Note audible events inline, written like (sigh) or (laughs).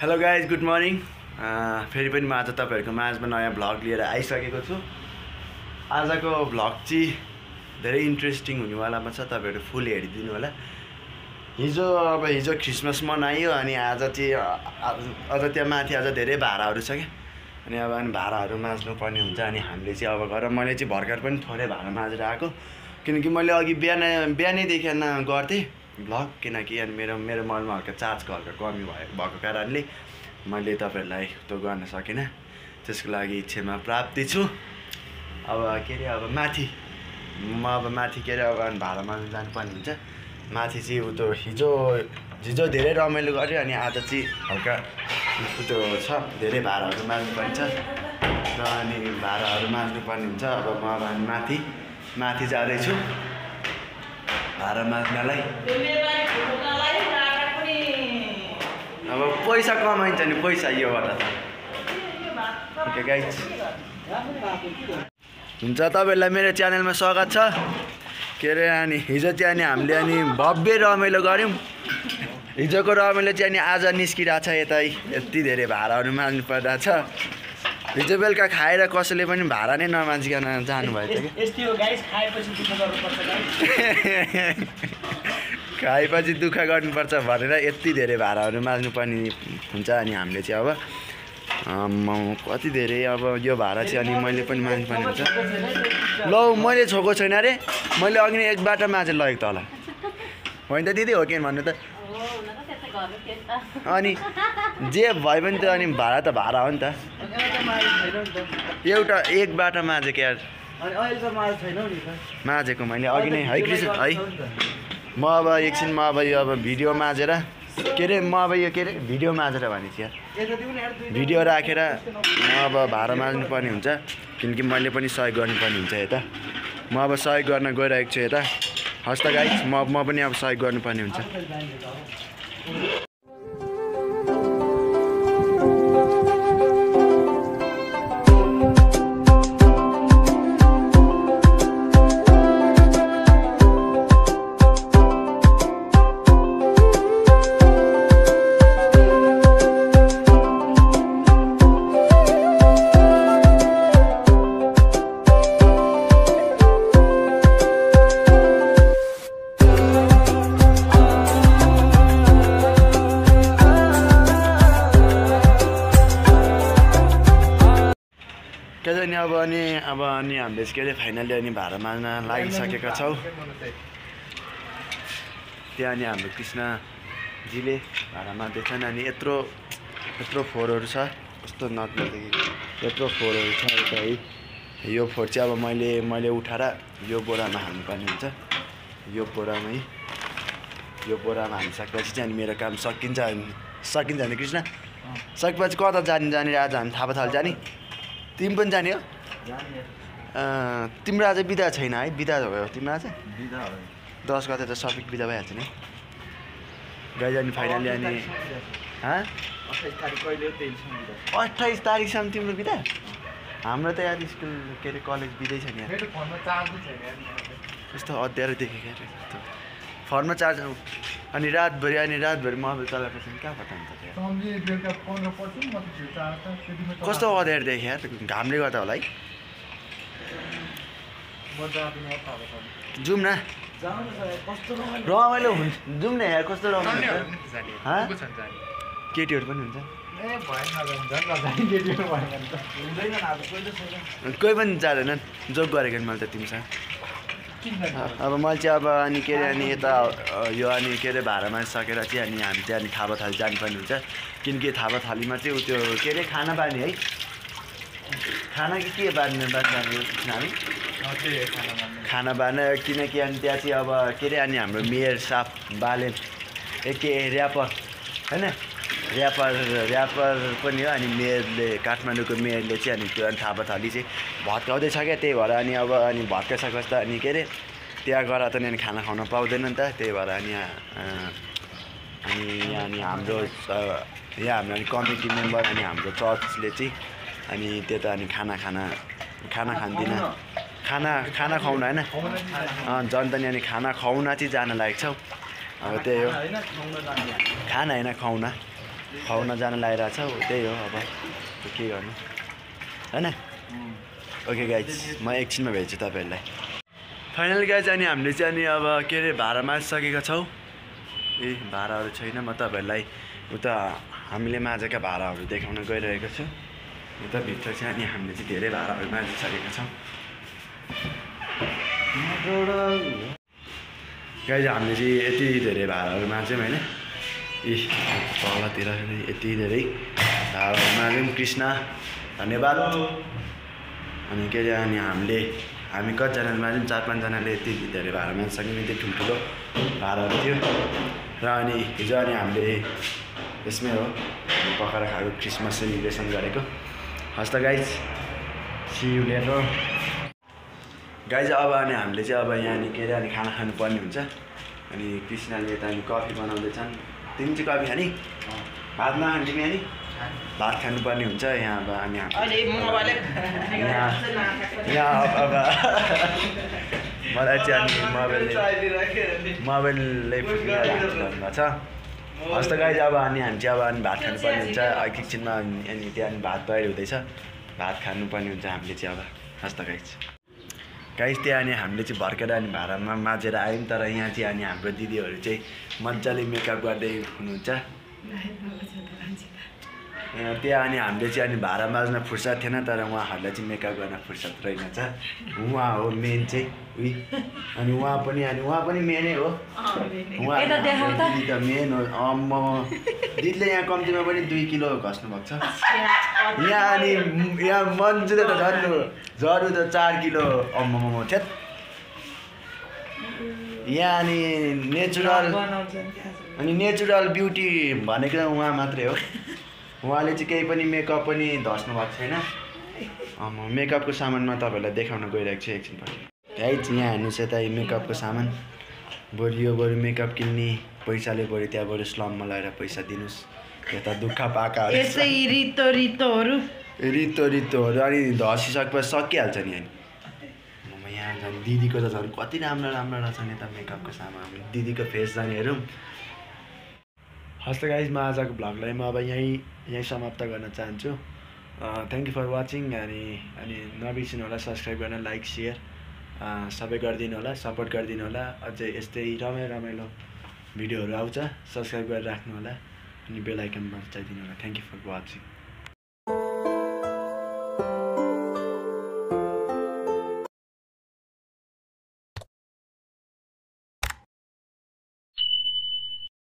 Hello guys good morning फेरि पनि म आज तपाईँहरूको माझमा नयाँ भ्लग लिएर आइसकेको छु। आजको भ्लग चाहिँ धेरै इन्ट्रेस्टिङ हुनेवालामा छ तपाईँहरू फुल हेरिदिनु होला। हिजो अब हिजो क्रिसमस मनायो अनि आज चाहिँ अझ त्यहाँ माथि अझ धेरै भाडाहरू छ क्या। अनि अब अनि भाडाहरू माझ्नु पर्ने हुन्छ अनि हामीले चाहिँ अब गरेर मैले चाहिँ भर्खर पनि थोरै भाडा माझेर आएको किनकि मैले अघि बिहान बिहानैदेखि गर्थेँ। भ्लग किनकि अनि मेरो मेरो मनमा हल्का चार्जको हल्का कमी भयो भएको कारणले मैले तपाईँहरूलाई त्यो गर्न सकिनँ। त्यसको लागि क्षमा प्राप्ति छु। अब के अरे अब माथि म अब माथि के अरे अब अनि भाडामा जानुपर्ने हुन्छ। माथि चाहिँ उ त्यो हिजो हिजो धेरै रमाइलो गऱ्यो अनि आज चाहिँ हल्का त्यो छ धेरै भाडाहरू माझ्नुपर्ने छ। र अनि भाडाहरू माझ्नुपर्ने हुन्छ। अब म अब माथि माथि जाँदैछु। भाडा माझ्नलाई अब पैसा कमाइन्छ नि पैसा योबाट त। गाइज हुन्छ तपाईँहरूलाई मेरो च्यानलमा स्वागत छ। के अरे अनि हिजो चाहिँ अनि हामीले अनि भव्य रमाइलो गऱ्यौँ। हिजोको रमाइलो चाहिँ अनि आज निस्किरहेको छ यतै यति धेरै भाडाहरू माग्नु पर्दा छ। हिजो बेलुका खाएर कसैले पनि भाडा नै यस्तै हो गाइस (laughs) खाएपछि दुःख गर्नुपर्छ भनेर यति धेरै भाडाहरू माझ्नुपर्ने हुन्छ अनि हामीले चाहिँ अब आम्मामा, कति धेरै अब यो भाडा चाहिँ अनि मैले पनि माझ्नुपर्ने हुन्छ। लौ मैले छोएको छैन अरे मैले अघि नै एक बाटो माझेर लगेको त होला। होइन त दिदी हो कि भन्नु त? अनि जे भए पनि त अनि भाडा त भाडा हो नि त। एउटा एक बाटो माझेको यार। माझेको मैले अघि नै है कृष्ण है। म अब एकछिन म अब यो अब भिडियो माझेर के अरे म अब यो के अरे भिडियो माझेर भनेको थिएँ। यार भिडियो राखेर म अब भाडा माझ्नु पर्ने हुन्छ किनकि मैले पनि सहयोग गर्नुपर्ने हुन्छ यता। म अब सहयोग गर्न गइरहेको छु यता। हस् त गाइस म म पनि अब सहयोग गर्नुपर्ने हुन्छ। अब अनि अब अनि हामीले के अरे फाइनली अनि भाडा लागिसकेका छौँ। त्यहाँ अनि हाम्रो कृष्णजीले भाडा माग्दैछन् अनि यत्रो यत्रो फोहोरहरू छ। कस्तो नददेखि यत्रो फोहोरहरू छ यता है। यो फोहोर चाहिँ अब मैले मैले उठाएर यो बोरामा हाल्नुपर्ने हुन्छ। यो बोरामै यो बोरामा हालिसकेपछि चाहिँ अनि मेरो काम सकिन्छ अनि सकिन्छ भने कृष्ण? सकेपछि कता जाने जाने आज हामी थापाथाल जाने? तिमी पनि जाने हो? तिम्रो आज बिदा छैन है? बिदा भयो। तिम्रो आज? दस गते त सबै बिदा भइहाल्छ नि। गाई जाने फाइनली अनि बिदा। अट्ठाइस तारिकसम्म तिम्रो बिदा? हाम्रो त यार स्कुल के अरे कलेज बिदै छ नि छैन यहाँ। कस्तो अँध्यारो देखेको यस्तो। फोनमा चार्ज अनि रातभरि अनि रातभरि मोबाइल चलाएपछि कहाँ त कस्तो अँध्यारो देखेँ यार घामले गर्दा होला है जाउँ न रमाइलो। हुन्छ जाउँ न यार कस्तो रमाइलो हुन्छ केटीहरू पनि हुन्छ कोही त छैन कोही पनि जाँदैनन् जोक गरेको नि मैले त तिमीसँग अब मैले चाहिँ अब अनि के अरे अनि यता यो अनि के अरे भाडामा सकेर चाहिँ अनि हामी चाहिँ अनि थापा थाली जानुपर्ने हुन्छ। किनकि थापा थालीमा चाहिँ उ त्यो के अरे खाना बार्ने है। खाना कि के बार्ने हामी खाना बार्न किनकि अनि त्यहाँ चाहिँ अब के अरे अनि हाम्रो मेयर साफ बालेन ए के ऱ्यापर होइन? ऱ्यापर ऱ्यापर पनि हो अनि मेयरले काठमाडौँको मेयरले चाहिँ अनि त्यो अनि थापा थाली चाहिँ भत्काउँदैछ क्या त्यही भएर अनि अब अनि भत्काइसकेपछि त अनि के अरे त्यहाँ गएर त नि अनि खाना खान पाउँदैन नि त त्यही भएर अनि अनि यहाँ अनि हाम्रो यहाँ हाम्रो अनि कमिटी मेम्बर अनि हाम्रो चर्चले चाहिँ अनि त्यता अनि खाना खाना खाना खाँदिनँ। खाना खाना खुवाउन होइन? अँ, जनता नि अनि खाना खुवाउन चाहिँ जान लागेको छौ अब त्यही हो। खुवाउन। खाना होइन खुवाउन खुवाउन जान लागिरहेको छ त्यही हो अब के गर्नु? होइन? ओके गाइज म एकछिनमा भेट्छु तपाईँहरूलाई। फाइनल गाइज अनि हामीले चाहिँ अनि अब के अरे भाडा माझिसकेका छौँ। ए भाडाहरू छैन म तपाईँहरूलाई उता हामीले माझेका भाडाहरू देखाउन गइरहेको छु। उता भित्र चाहिँ अनि हामीले चाहिँ धेरै भाडाहरू माझिसकेका छौँ। गाइज हामीले चाहिँ यति धेरै भाडाहरू माझ्यौँ होइन? तलतिर यति धेरै भाडाहरू माझ्यौँ कृष्ण धन्यवाद। अनि के अरे अनि हामीले हामी कतिजनाले माझ्यौँ चार पाँचजनाले यति धेरै भाडा माझिसक्यौँ यति ठुल्ठुलो भाडाहरू थियो। र अनि हिजो अनि हामीले यसमै हो पकाएर खाएको क्रिसमस सेलिब्रेसन गरेको। हस् त गाइज सियु लेटर गाइज अब अनि हामीले चाहिँ अब यहाँनिर के अरे अनि खाना खानुपर्ने हुन्छ। अनि कृष्णले त अनि कफी बनाउँदैछन्। तिमी चाहिँ कफी खाने भात नखाने तिमी अनि भात खानुपर्ने हुन्छ यहाँ अब हामी- यहाँ यहाँ अब मलाई चाहिँ अनि मोबाइलले मोबाइलले भन्नुभएको छ। हस् त गाइज अब अनि हामी चाहिँ अब अनि भात खानुपर्ने हुन्छ। एकछिनमा अनि त्यहाँ अनि भात तयारी हुँदैछ। भात खानुपर्ने हुन्छ हामीले चाहिँ अब। हस् त गाइज। गाइज त्यहाँ अनि हामीले चाहिँ भर्खेर अनि भाडामा माझेर आयौँ तर यहाँ चाहिँ अनि हाम्रो दिदीहरू चाहिँ मजाले मेकअप गर्दै हुनुहुन्छ। (laughs) त्यहाँ अनि हामीले चाहिँ अनि भाडा माझ्न फुर्सद थिएन तर उहाँहरूलाई चाहिँ मेकअप गर्न फुर्सद रहेनछ उहाँ हो मेन चाहिँ उही। अनि उहाँ पनि अनि उहाँ पनि मेनै हो। उहाँ। दिदी त मेन हो। अम्म दिदीले यहाँ कम्तीमा पनि दुई किलो घस्नु भएको छ। यहाँ अनि यहाँ मन्जुले त झन् जरु त चार किलो। अम्म छेत यहाँ अनि नेचुरल अनि नेचुरल ब्युटी भनेको उहाँ मात्रै हो। उहाँले चाहिँ केही पनि मेकअप पनि धस्नु भएको छैन। म मेकअपको सामानमा तपाईँहरूलाई देखाउन गइरहेको छु एकछिनपछि गाइज यहाँ हेर्नुहोस् यता यो मेकअपको सामान। बरु यो बरु मेकअप किन्ने पैसाले बरु त्यहाँ बरु स्लममा लगाएर पैसा दिनुहोस्। यता दुःख यसै रितो रितोहरू रितो रितोहरू अनि धसिसकेपछि सकिहाल्छ नि अनि। म यहाँ झन् दिदीको त झन् कति राम्रो राम्रो रहेछ नि त मेकअपको सामान। दिदीको फेस झन् हेरौँ। हस् त गाइज म आजको भ्लगलाई म अब यहीँ यहीँ समाप्त गर्न चाहन्छु। थ्याङ्क यू फर वाचिङ अनि अनि नबिर्सिनु होला सब्सक्राइब गर्न लाइक सेयर सबै गरिदिनु होला सपोर्ट गरिदिनु होला। अझै यस्तै रमाइलो रमाइलो भिडियोहरू आउँछ सब्सक्राइब गरेर राख्नु होला। अनि बेल आइकन बचाइदिनु होला। Thank you for watching